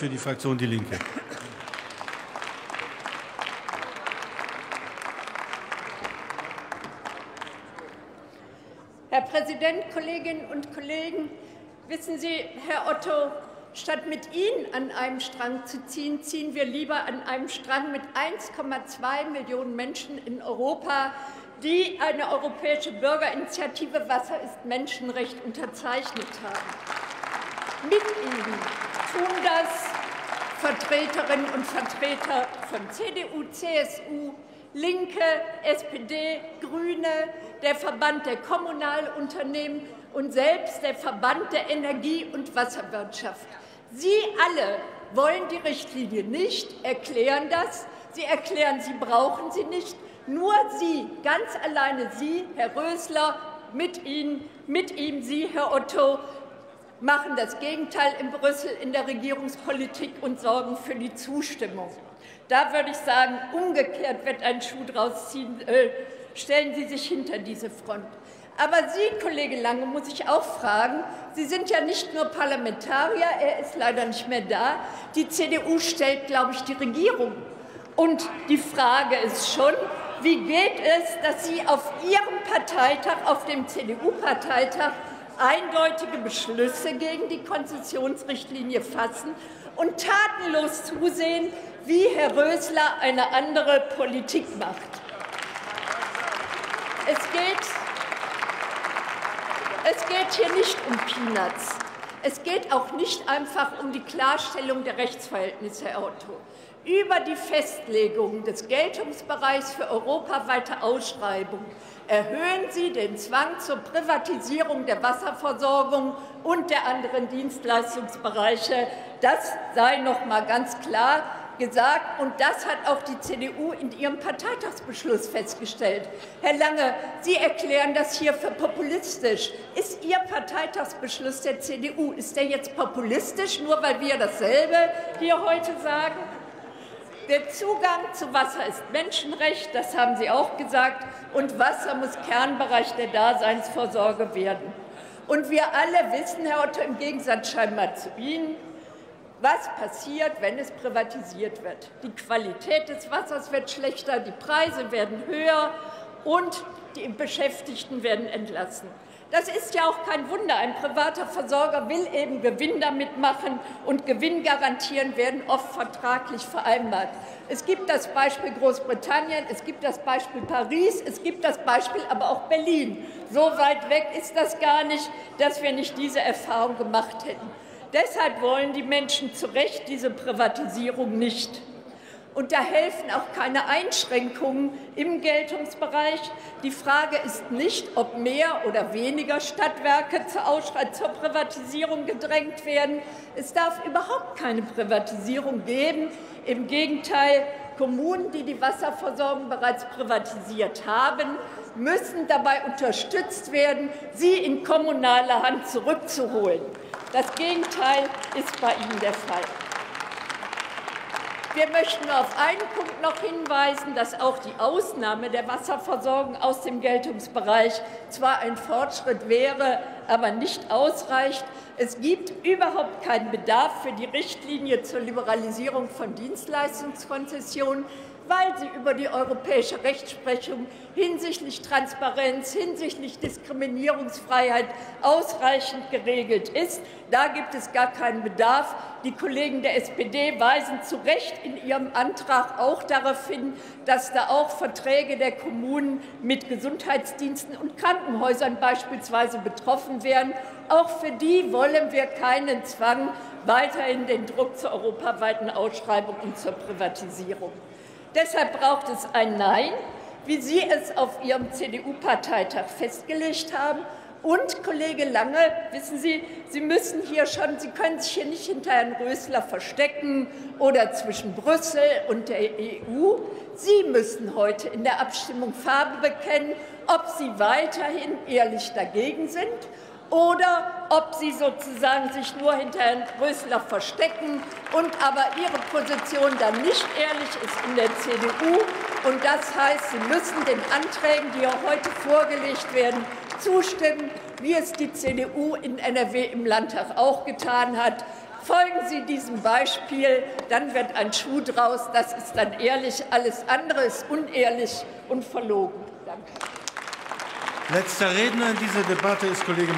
für die Fraktion Die Linke. Herr Präsident, Kolleginnen und Kollegen! Wissen Sie, Herr Otto, statt mit Ihnen an einem Strang zu ziehen, ziehen wir lieber an einem Strang mit 1,2 Millionen Menschen in Europa, die eine europäische Bürgerinitiative Wasser ist Menschenrecht unterzeichnet haben. Mit Ihnen das Vertreterinnen und Vertreter von CDU, CSU, Linke, SPD, Grüne, der Verband der Kommunalunternehmen und selbst der Verband der Energie- und Wasserwirtschaft. Sie alle wollen die Richtlinie nicht, erklären das. Sie erklären, sie brauchen sie nicht. Nur Sie, ganz alleine Sie, Herr Rösler, mit Ihnen, mit ihm Sie, Herr Otto, machen das Gegenteil in Brüssel in der Regierungspolitik und sorgen für die Zustimmung. Da würde ich sagen, umgekehrt wird ein Schuh draus ziehen. Äh, stellen Sie sich hinter diese Front. Aber Sie, Kollege Lange, muss ich auch fragen, Sie sind ja nicht nur Parlamentarier, er ist leider nicht mehr da. Die CDU stellt, glaube ich, die Regierung. Und die Frage ist schon, wie geht es, dass Sie auf Ihrem Parteitag, auf dem CDU-Parteitag, eindeutige Beschlüsse gegen die Konzessionsrichtlinie fassen und tatenlos zusehen, wie Herr Rösler eine andere Politik macht. Es geht, es geht hier nicht um Peanuts. Es geht auch nicht einfach um die Klarstellung der Rechtsverhältnisse, Herr Otto. Über die Festlegung des Geltungsbereichs für europaweite Ausschreibungen erhöhen Sie den Zwang zur Privatisierung der Wasserversorgung und der anderen Dienstleistungsbereiche. Das sei noch mal ganz klar gesagt, und das hat auch die CDU in ihrem Parteitagsbeschluss festgestellt. Herr Lange, Sie erklären das hier für populistisch. Ist Ihr Parteitagsbeschluss der CDU, ist der jetzt populistisch, nur weil wir dasselbe hier heute sagen? Der Zugang zu Wasser ist Menschenrecht, das haben Sie auch gesagt, und Wasser muss Kernbereich der Daseinsvorsorge werden. Und wir alle wissen, Herr Otto, im Gegensatz scheinbar zu Ihnen, was passiert, wenn es privatisiert wird. Die Qualität des Wassers wird schlechter, die Preise werden höher und die Beschäftigten werden entlassen. Das ist ja auch kein Wunder. Ein privater Versorger will eben Gewinn damit machen und Gewinn garantieren werden oft vertraglich vereinbart. Es gibt das Beispiel Großbritannien, es gibt das Beispiel Paris, es gibt das Beispiel aber auch Berlin. So weit weg ist das gar nicht, dass wir nicht diese Erfahrung gemacht hätten. Deshalb wollen die Menschen zu Recht diese Privatisierung nicht. Und da helfen auch keine Einschränkungen im Geltungsbereich. Die Frage ist nicht, ob mehr oder weniger Stadtwerke zur, zur Privatisierung gedrängt werden. Es darf überhaupt keine Privatisierung geben. Im Gegenteil, Kommunen, die die Wasserversorgung bereits privatisiert haben, müssen dabei unterstützt werden, sie in kommunale Hand zurückzuholen. Das Gegenteil ist bei Ihnen der Fall. Wir möchten auf einen Punkt noch hinweisen, dass auch die Ausnahme der Wasserversorgung aus dem Geltungsbereich zwar ein Fortschritt wäre, aber nicht ausreicht. Es gibt überhaupt keinen Bedarf für die Richtlinie zur Liberalisierung von Dienstleistungskonzessionen weil sie über die europäische Rechtsprechung hinsichtlich Transparenz, hinsichtlich Diskriminierungsfreiheit ausreichend geregelt ist. Da gibt es gar keinen Bedarf. Die Kollegen der SPD weisen zu Recht in ihrem Antrag auch darauf hin, dass da auch Verträge der Kommunen mit Gesundheitsdiensten und Krankenhäusern beispielsweise betroffen wären. Auch für die wollen wir keinen Zwang, weiterhin den Druck zur europaweiten Ausschreibung und zur Privatisierung. Deshalb braucht es ein Nein, wie Sie es auf Ihrem CDU-Parteitag festgelegt haben. Und, Kollege Lange, wissen Sie, Sie müssen hier schon, Sie können sich hier nicht hinter Herrn Rösler verstecken oder zwischen Brüssel und der EU. Sie müssen heute in der Abstimmung Farbe bekennen, ob Sie weiterhin ehrlich dagegen sind oder ob Sie sozusagen sich nur hinter Herrn Rösler verstecken und aber Ihre Position dann nicht ehrlich ist in der CDU. Und das heißt, Sie müssen den Anträgen, die ja heute vorgelegt werden, zustimmen, wie es die CDU in NRW im Landtag auch getan hat. Folgen Sie diesem Beispiel, dann wird ein Schuh draus. Das ist dann ehrlich. Alles andere ist unehrlich und verlogen. Danke. Letzter Redner in dieser Debatte ist Kollege